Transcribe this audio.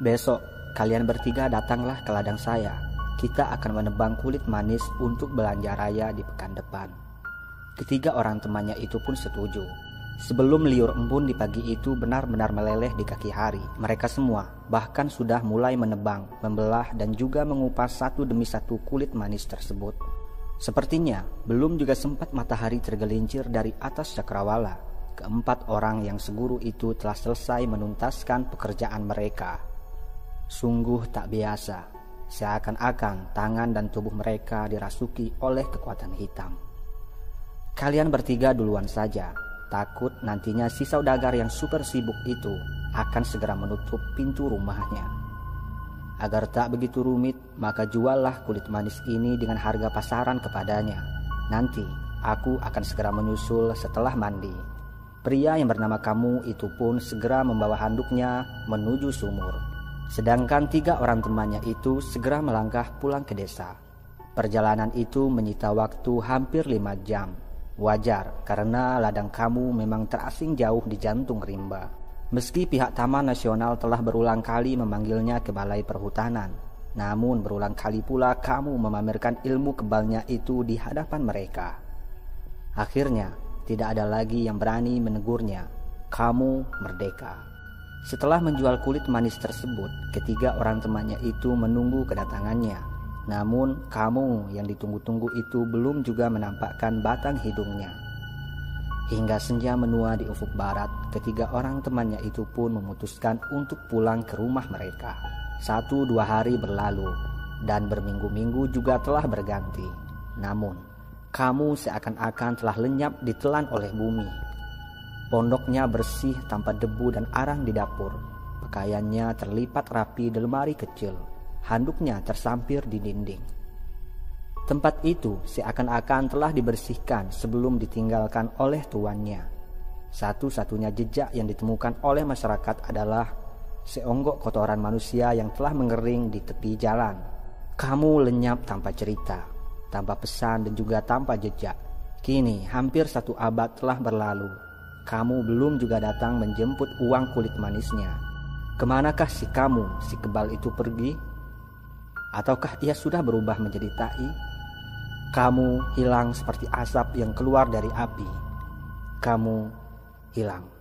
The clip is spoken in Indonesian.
Besok, kalian bertiga datanglah ke ladang saya. Kita akan menebang kulit manis untuk belanja raya di pekan depan. Ketiga orang temannya itu pun setuju. Sebelum liur embun di pagi itu benar-benar meleleh di kaki hari, mereka semua bahkan sudah mulai menebang, membelah, dan juga mengupas satu demi satu kulit manis tersebut. Sepertinya belum juga sempat matahari tergelincir dari atas cakrawala. Keempat orang yang seguru itu telah selesai menuntaskan pekerjaan mereka. Sungguh tak biasa, seakan-akan tangan dan tubuh mereka dirasuki oleh kekuatan hitam. Kalian bertiga duluan saja, takut nantinya si saudagar yang super sibuk itu akan segera menutup pintu rumahnya. Agar tak begitu rumit, maka juallah kulit manis ini dengan harga pasaran kepadanya. Nanti aku akan segera menyusul setelah mandi. Pria yang bernama kamu itu pun segera membawa handuknya menuju sumur. Sedangkan tiga orang temannya itu segera melangkah pulang ke desa. Perjalanan itu menyita waktu hampir lima jam. Wajar karena ladang kamu memang terasing jauh di jantung rimba. Meski pihak Taman Nasional telah berulang kali memanggilnya ke Balai Perhutanan, namun berulang kali pula kamu memamerkan ilmu kebalnya itu di hadapan mereka. Akhirnya, tidak ada lagi yang berani menegurnya. Kamu merdeka. Setelah menjual kulit manis tersebut, ketiga orang temannya itu menunggu kedatangannya. Namun, kamu yang ditunggu-tunggu itu belum juga menampakkan batang hidungnya. Hingga senja menua di ufuk barat, ketiga orang temannya itu pun memutuskan untuk pulang ke rumah mereka. Satu dua hari berlalu, dan berminggu-minggu juga telah berganti. Namun, kamu seakan-akan telah lenyap ditelan oleh bumi. Pondoknya bersih tanpa debu dan arang di dapur. Pakaiannya terlipat rapi di lemari kecil. Handuknya tersampir di dinding. Tempat itu seakan-akan telah dibersihkan sebelum ditinggalkan oleh tuannya. Satu-satunya jejak yang ditemukan oleh masyarakat adalah seonggok kotoran manusia yang telah mengering di tepi jalan. Kamu lenyap tanpa cerita, tanpa pesan dan juga tanpa jejak. Kini hampir satu abad telah berlalu. Kamu belum juga datang menjemput uang kulit manisnya. Ke manakah si kamu, si kebal itu pergi? Ataukah ia sudah berubah menjadi tai? Kamu hilang seperti asap yang keluar dari api. Kamu hilang.